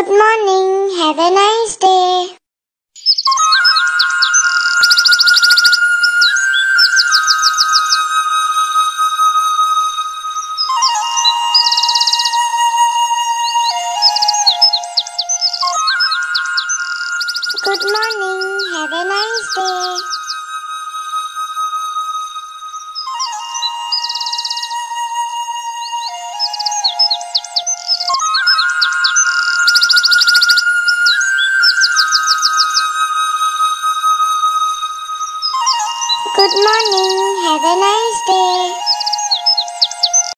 Good morning. Have a nice day. Good morning. Have a nice day. Good morning. Have a nice day.